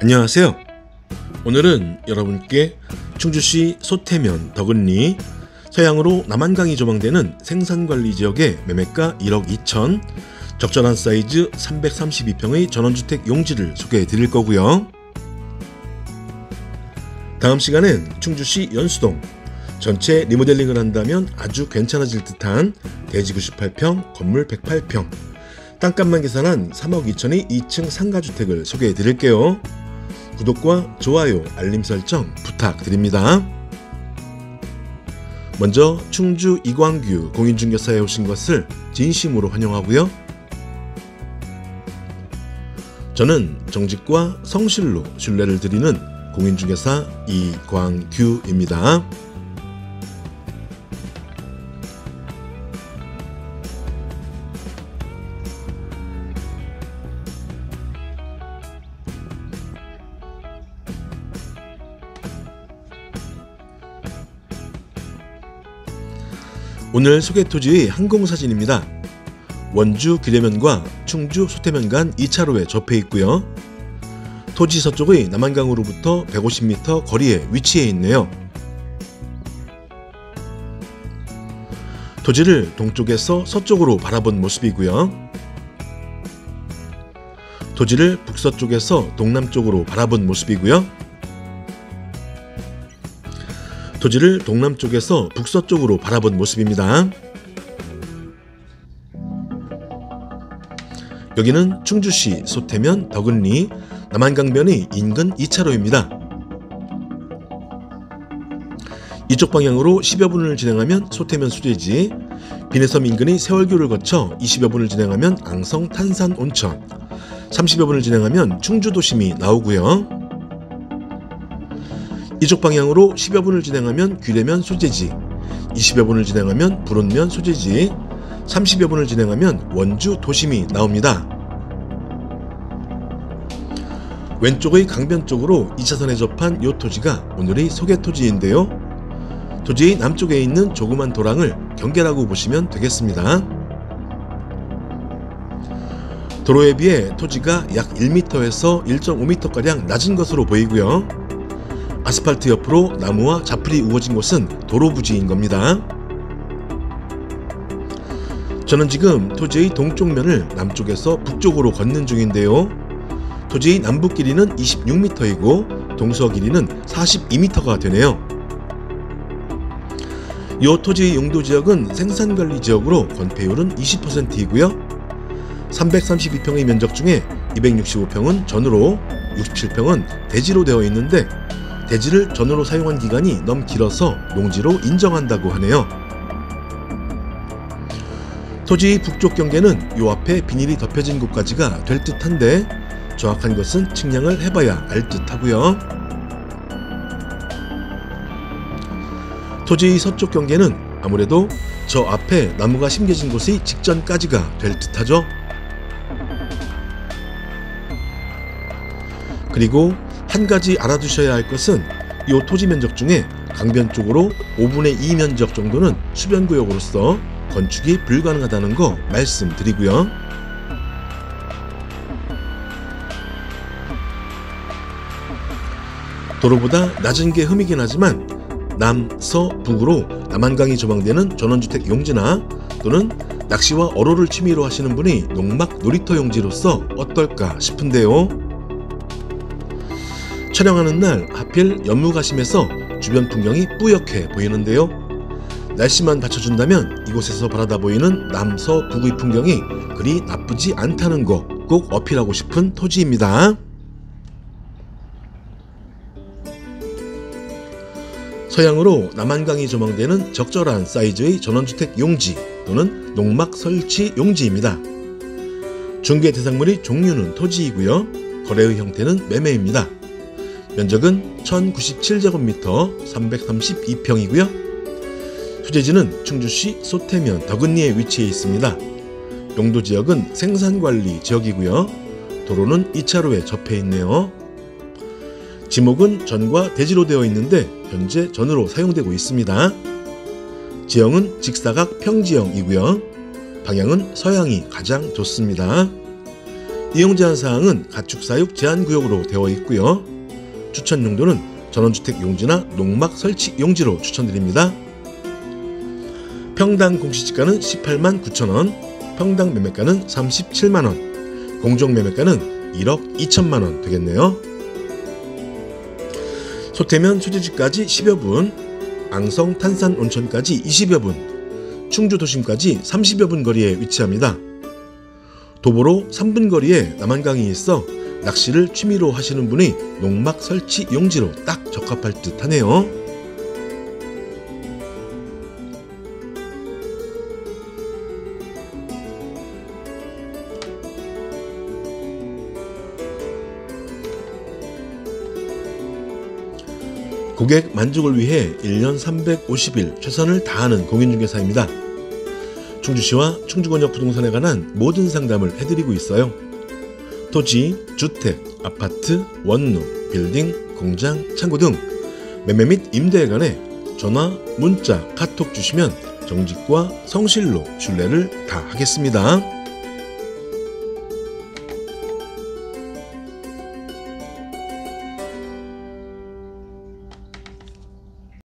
안녕하세요. 오늘은 여러분께 충주시 소태면 덕은리 서양으로 남한강이 조망되는 생산관리 지역의 매매가 1억 2천 적절한 사이즈 332평의 전원주택 용지를 소개해 드릴 거고요. 다음 시간엔 충주시 연수동 전체 리모델링을 한다면 아주 괜찮아질 듯한 대지 98평, 건물 108평, 땅값만 계산한 3억 2천의 2층 상가주택을 소개해 드릴게요. 구독과 좋아요, 알림 설정 부탁드립니다. 먼저 충주 이광규 공인중개사에 오신 것을 진심으로 환영하고요. 저는 정직과 성실로 신뢰를 드리는 공인중개사 이광규입니다. 오늘 소개 토지의 항공사진입니다. 원주 기대면과 충주 소태면 간 2차로에 접해 있고요. 토지 서쪽의 남한강으로부터 150m 거리에 위치해 있네요. 토지를 동쪽에서 서쪽으로 바라본 모습이고요. 토지를 북서쪽에서 동남쪽으로 바라본 모습이고요. 토지를 동남쪽에서 북서쪽으로 바라본 모습입니다. 여기는 충주시 소태면 덕은리 남한강변의 인근 2차로입니다. 이쪽 방향으로 10여 분을 진행하면 소태면 수제지, 비내섬 인근의 세월교를 거쳐 20여 분을 진행하면 앙성 탄산 온천, 30여 분을 진행하면 충주 도심이 나오고요. 이쪽 방향으로 10여 분을 진행하면 귀례면 소재지, 20여 분을 진행하면 불온면 소재지, 30여 분을 진행하면 원주 도심이 나옵니다. 왼쪽의 강변 쪽으로 2차선에 접한 요 토지가 오늘의 소개 토지인데요. 토지의 남쪽에 있는 조그만 도랑을 경계라고 보시면 되겠습니다. 도로에 비해 토지가 약 1m에서 1.5m가량 낮은 것으로 보이고요. 아스팔트 옆으로 나무와 자풀이 우거진 곳은 도로 부지인 겁니다. 저는 지금 토지의 동쪽 면을 남쪽에서 북쪽으로 걷는 중인데요. 토지의 남북 길이는 26m이고 동서 길이는 42m가 되네요. 이 토지의 용도 지역은 생산관리 지역으로 건폐율은 20%이고요. 332평의 면적 중에 265평은 전으로 67평은 대지로 되어 있는데 대지를 전으로 사용한 기간이 너무 길어서 농지로 인정한다고 하네요. 토지의 북쪽 경계는 요 앞에 비닐이 덮여진 곳까지가 될 듯한데 정확한 것은 측량을 해봐야 알 듯하고요. 토지의 서쪽 경계는 아무래도 저 앞에 나무가 심겨진 곳의 직전까지가 될 듯하죠. 그리고 한 가지 알아두셔야 할 것은 이 토지 면적 중에 강변 쪽으로 5분의 2 면적 정도는 수변구역으로서 건축이 불가능하다는 거 말씀드리고요. 도로보다 낮은 게 흠이긴 하지만 남, 서, 북으로 남한강이 조망되는 전원주택 용지나 또는 낚시와 어로를 취미로 하시는 분이 농막 놀이터 용지로서 어떨까 싶은데요. 촬영하는 날 하필 연무가심에서 주변 풍경이 뿌옇게 보이는데요. 날씨만 받쳐준다면 이곳에서 바라다 보이는 남서 북의 풍경이 그리 나쁘지 않다는 거 꼭 어필하고 싶은 토지입니다. 서양으로 남한강이 조망되는 적절한 사이즈의 전원주택 용지 또는 농막 설치 용지입니다. 중개 대상물의 종류는 토지이고요. 거래의 형태는 매매입니다. 면적은 1097제곱미터 332평이고요. 수제지는 충주시 소태면 덕은리에 위치해 있습니다. 용도 지역은 생산관리 지역이고요. 도로는 2차로에 접해 있네요. 지목은 전과 대지로 되어 있는데 현재 전으로 사용되고 있습니다. 지형은 직사각 평지형이고요. 방향은 서양이 가장 좋습니다. 이용 제한 사항은 가축 사육 제한 구역으로 되어 있고요. 추천 용도는 전원주택 용지나 농막 설치 용지로 추천드립니다. 평당 공시지가는 18만 9천 원, 평당 매매가는 37만 원, 공정 매매가는 1억 2천만 원 되겠네요. 소태면 소재지까지 10여 분, 앙성 탄산 온천까지 20여 분, 충주 도심까지 30여 분 거리에 위치합니다. 도보로 3분 거리에 남한강이 있어 낚시를 취미로 하시는 분이 농막 설치 용지로 딱 적합할 듯 하네요. 고객 만족을 위해 1년 350일 최선을 다하는 공인중개사입니다. 충주시와 충주권역 부동산에 관한 모든 상담을 해드리고 있어요. 토지, 주택, 아파트, 원룸, 빌딩, 공장, 창고 등 매매 및 임대에 관해 전화, 문자, 카톡 주시면 정직과 성실로 신뢰를 다 하겠습니다.